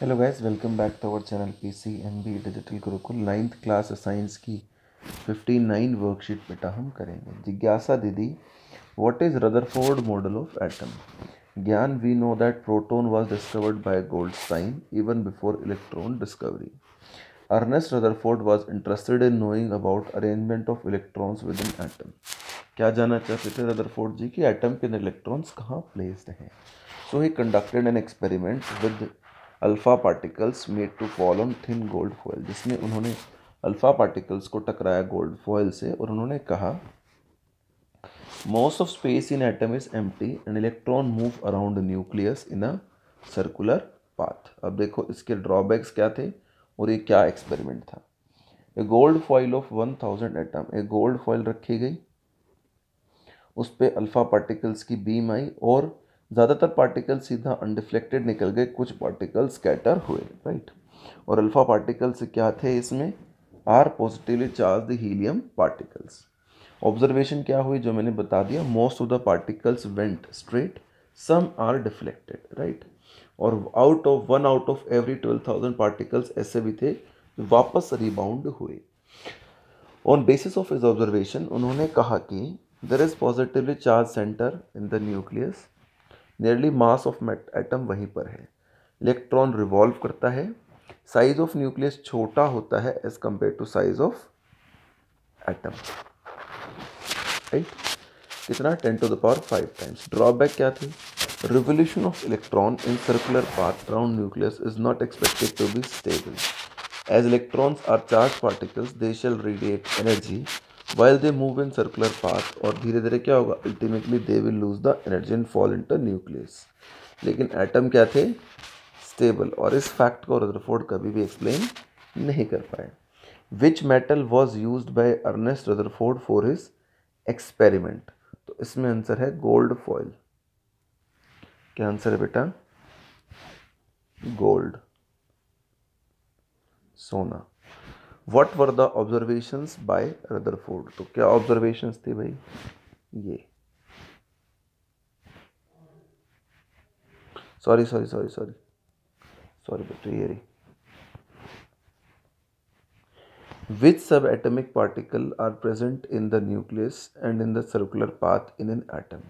Hello guys welcome back to our channel PC MB digital Gurukul ninth class science की 59 worksheet बेटा हम करेंगे। जिज्ञासा दीदी what is Rutherford model of atom ज्ञान we know that proton was discovered by Goldstein even before electron discovery Ernest Rutherford was interested in knowing about arrangement of electrons within atom क्या जानना चाहते थे रदरफोर्ड जी कि atom के electrons कहाँ placed हैं? So he conducted an experiment with alpha particles made to fall on thin gold foil जिसमें उन्होंने अल्फ़ा पार्टिकल्स को टकराया गोल्ड फॉयल से, और उन्होंने कहा most of space in atom is empty and electron move around nucleus in a circular path अब देखो, इसके ड्रॉबैक्स क्या थे और ये क्या एक्सपेरिमेंट था। A gold foil of one thousand atom a gold foil रखी गई। उस पर अल्फ़ा पार्टिकल्स की बीम आई और ज़्यादातर पार्टिकल सीधा अनडिफ्लेक्टेड निकल गए, कुछ पार्टिकल स्कैटर हुए राइट और अल्फ़ा पार्टिकल्स क्या थे इसमें? Are positively charged helium particles observation क्या हुई जो मैंने बता दिया? Most of the particles went straight some are deflected right और out of one out of every twelve thousand particles ऐसे भी थे, वापस रिबाउंड हुए। On basis of is observation उन्होंने कहा कि there is positively charge centre in the nucleus nearly mass of atom वहीं पर है। इलेक्ट्रॉन रिवॉल्व करता है। साइज़ ऑफ़ न्यूक्लियस छोटा होता है as compare to size of atom right कितना? Ten to the power five times drawback क्या थी? Revolution of electron in circular path around nucleus is not expected to be stable as electrons are charge particles they shall radiate energy while they move in circular path और धीरे धीरे क्या होगा? Ultimately they will lose the energy and fall in nucleus लेकिन atom क्या थे? Stable और इस फैक्ट को रदरफोर्ड कभी भी एक्सप्लेन नहीं कर पाए। Which metal was use by Ernest Rutherford for his experiment तो इसमें आंसर है गोल्ड फॉइल क्या आंसर है बेटा? गोल्ड सोना. What were the observations by Rutherford तो क्या ऑब्जर्वेशंस थी भाई? ये। Sorry sorry sorry sorry sorry बेटा ये रही। Which subatomic particle are present in the nucleus and in the circular path in an atom?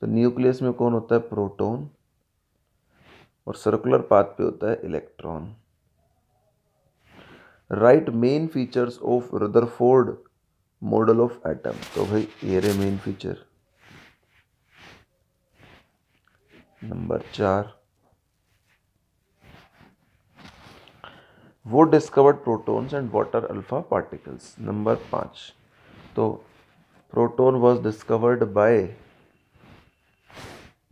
तो न्यूक्लियस में कौन होता है? प्रोटॉन और सर्कुलर पाथ पे होता है electron right main features of Rutherford model of atom तो भाई, ये रहे मेन फीचर नंबर चार. वो discovered protons and water alpha particles number पाँच. तो प्रोटॉन वाज डिस्कवर्ड बाय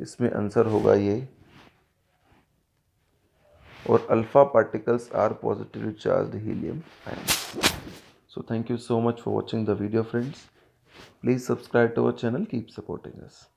इसमें आंसर होगा ये. Or alpha particles are positively charged helium ions. So thank you so much for watching the video friends. Please subscribe to our channel. Keep supporting us.